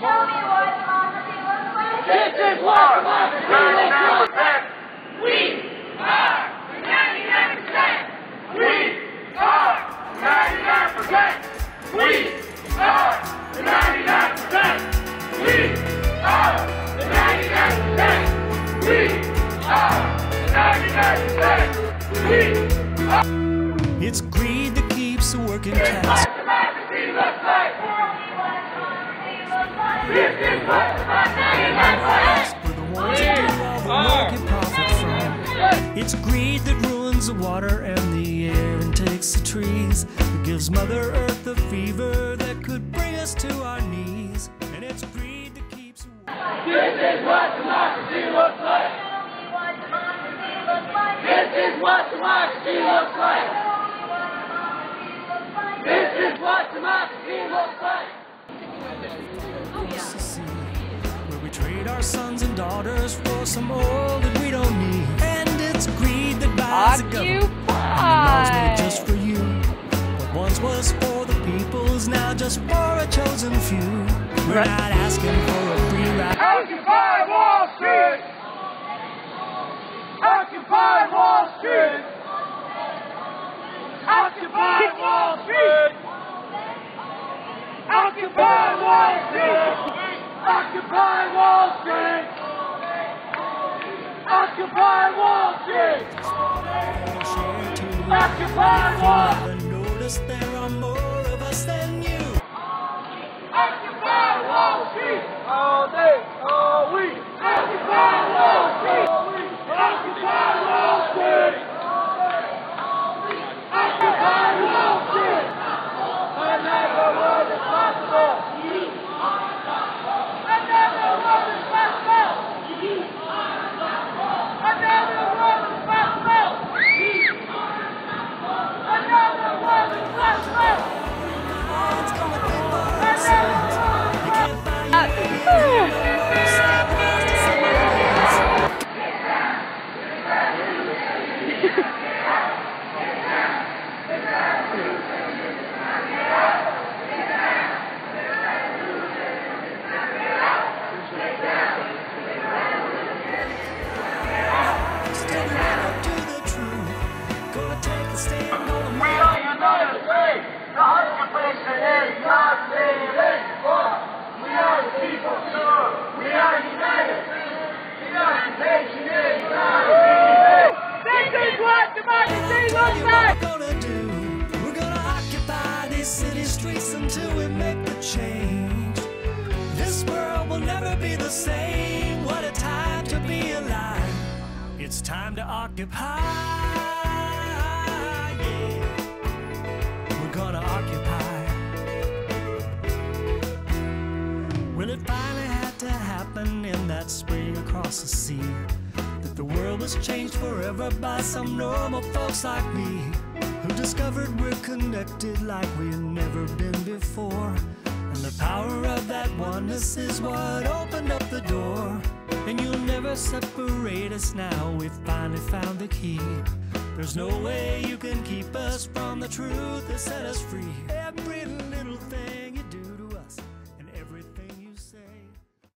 Tell me what democracy looks like. This is what democracy looks like. We are 99%. We are 99%. We are 99%. We are 99%. We are 99%. We are. It's greed that keeps the working class. It's greed that ruins the water and the air and takes the trees. It gives Mother Earth the fever that could bring us to our knees. And it's greed that keeps. This is what democracy looks like. Tell me what democracy looks like. This is what democracy looks like. Tell me what democracy looks like. This is what democracy looks like. Our sons and daughters for some oil that we don't need. And it's greed that buys the government. Laws made just for you. What once was for the people is now just for a chosen few. We're not asking for a free ride. Occupy Wall Street. Occupy Wall Street. Occupy Wall Street. Occupy Wall Street. Occupy Wall Street. Occupy Wall Street. Occupy Wall Never can't streets until we make the change. This world will never be the same. What a time to be alive! It's time to occupy. Yeah, we're gonna occupy. Well, it finally had to happen in that spring across the sea. That the world was changed forever by some normal folks like me discovered we're connected like we've never been before. And the power of that oneness is what opened up the door. And you'll never separate us now, we've finally found the key. There's no way you can keep us from the truth that set us free.